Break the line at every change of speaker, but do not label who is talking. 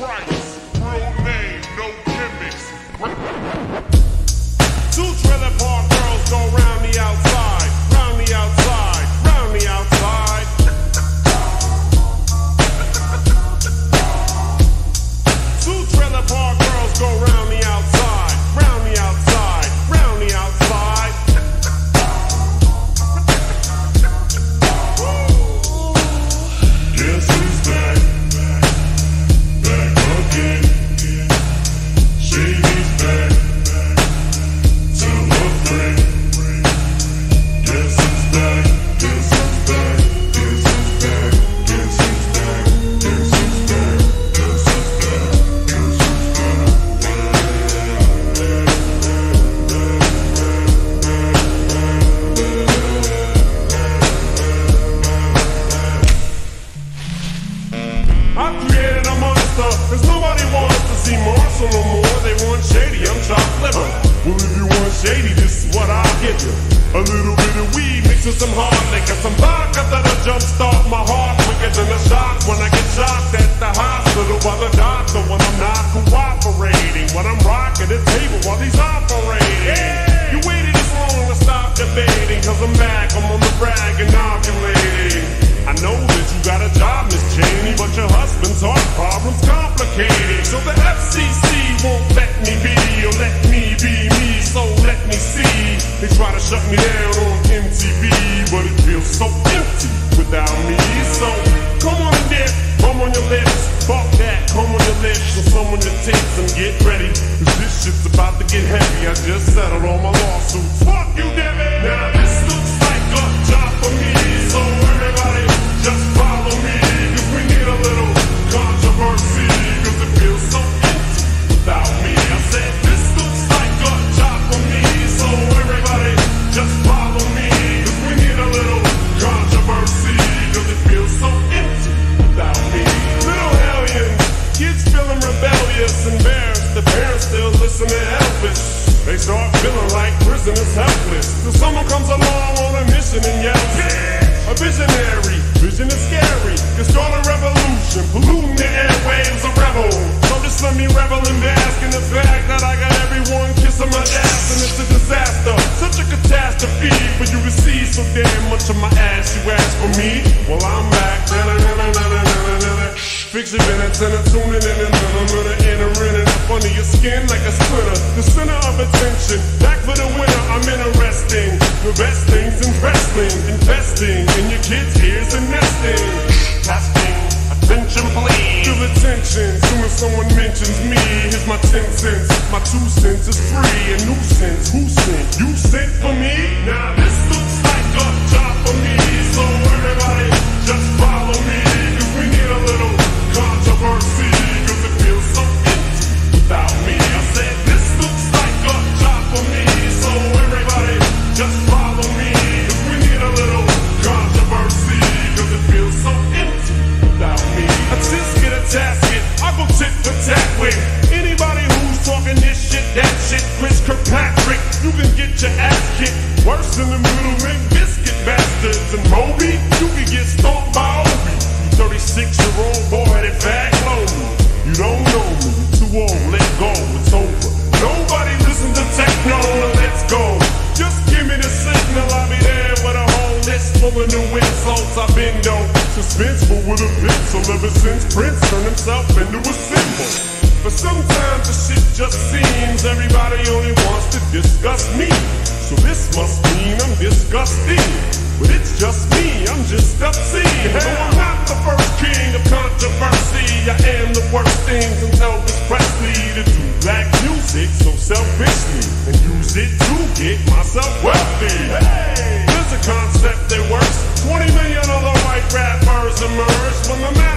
price.
A little bit of weed mixed with some hard liquor, some vodka that'll jumpstart my heart quicker than a shock when I get shocked at the hospital by the doctor when I'm not cooperating. When I'm rocking the table while he's operating. You waited this long to stop debating, cause I'm back, I'm on the brag inoculating. I know that you got a job, Miss Cheney, but your husband's heart problem's complicated. So the FCC won't let They try to shut me down on MTV, but it feels so like prisoners helpless. Till someone comes along on a mission and yells, yeah, a visionary. Vision is scary. Can start a revolution, polluting the airwaves, a rebel. So just let me revel and bask in the fact that I got everyone kissing my ass, and it's a disaster. Such a catastrophe for you to see so damn much of my ass. You ask for me, well I'm back. Fix your minutes and I'm tuning in and I'm gonna enter in and up under your skin like a splinter. The center of attention, I'm interesting. The best things in wrestling, investing in your kids' ears and nesting. Testing, attention please. Feel attention soon as someone mentions me. Here's my ten cents. My two cents is free. A nuisance. Who sent? You sent for me? Now Kirkpatrick, you can get your ass kicked. Worse than the middleman Bizkit bastards. And Moby, you can get stomped by Obie. You 36 year old boy that fag low. You don't know me, you too old, let go, it's over. Nobody listen to techno, let's go. Just give me the signal, I'll be there with a whole list full of new insults. I've been though suspenseful with a pencil ever since Prince turned himself into a symbol. But sometimes the shit just seems everybody only wants to discuss me. So this must mean I'm disgusting. But it's just me, I'm just obscene. No, I'm not the first king of controversy. I am the worst thing since Elvis Presley to do black music so selfishly and use it to get myself wealthy. Hey, there's a concept that works. 20 million other white rappers emerge when the